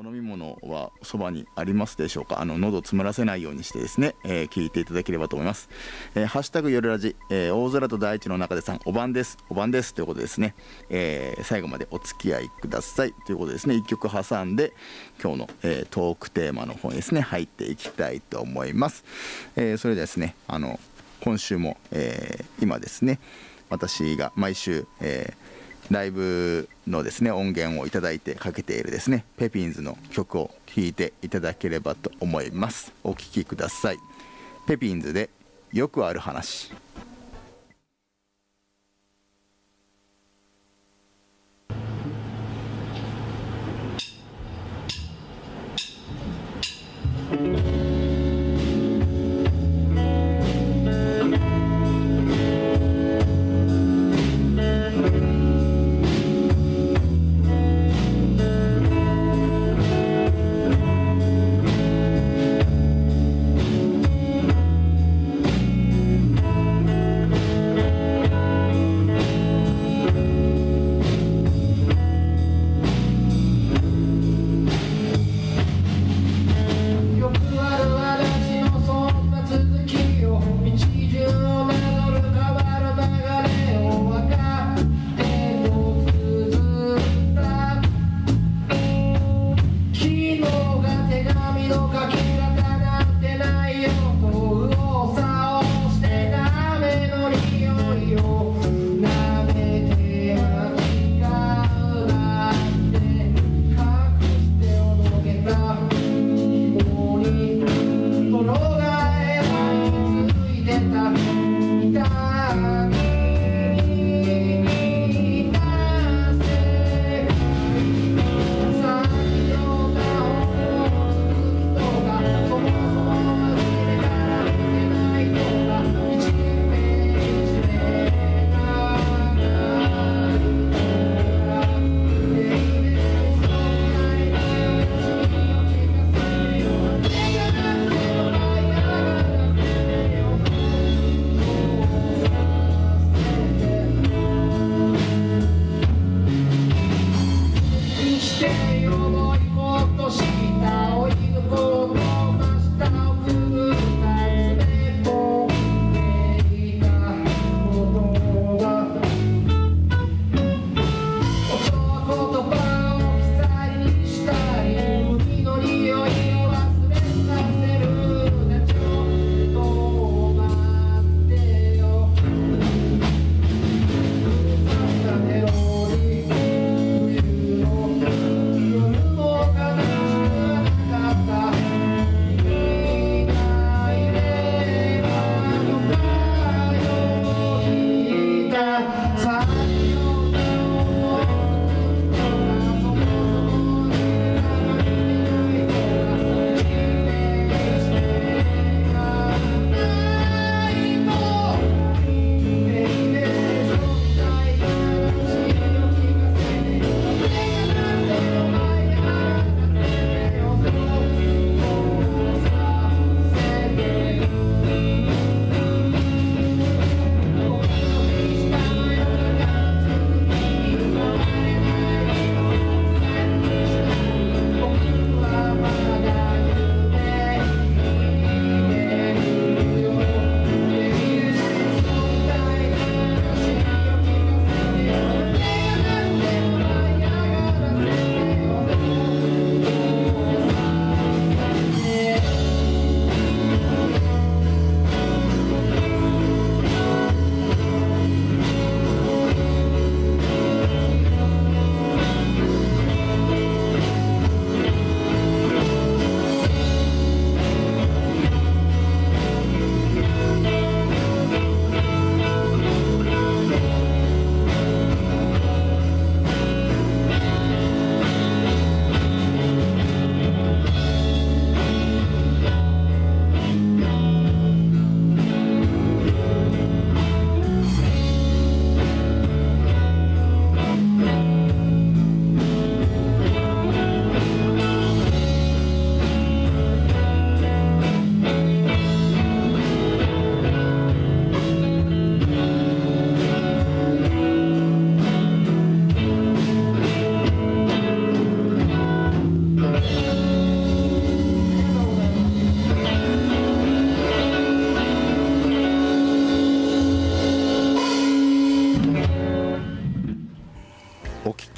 お飲み物はそばにありますでしょうか？あの喉詰まらせないようにしてですね、えー、聞いていただければと思います、えー、ハッシュタグ夜ラジ、えー、大空と大地の中でさんお晩です。お晩ですということですね、え、最後までお付き合いください。ということですね。1曲挟んで今日の、え、トークテーマの方にですね入っていきたいと思います、え、それでですねあの今週も、え、今ですね私が毎週、えーライブのですね音源をいただいてかけているですねペピンズの曲を聴いていただければと思います。お聴きください。ペピンズでよくある話。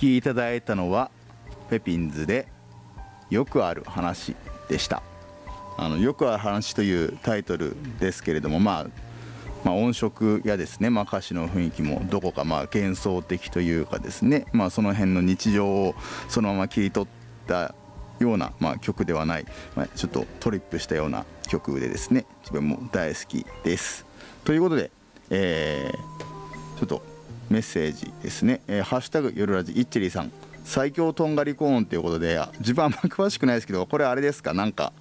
きいただいたのはペピンズでよくある話でしたあのよくある話というタイトルですけれどもまあまあ、音色やですね、まあ、歌詞の雰囲気もどこかまあ幻想的というかですね、まあ、その辺の日常をそのまま切り取ったような、まあ、曲ではない、まあ、ちょっとトリップしたような曲でですね自分も大好きです。ということで、えー、ちょっとメッセージですね「えー、ハッシュタグ夜ラジイッチリさん」最強とんがりコーンということで自分はあんま詳しくないですけどこれあれですか？なんか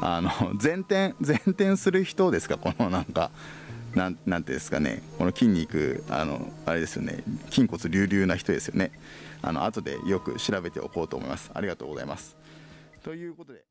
あの前転前転する人ですか？このなんかなんなんてですかね？この筋肉あのあれですよね。筋骨隆々な人ですよね。あの後でよく調べておこうと思います。ありがとうございます。ということで。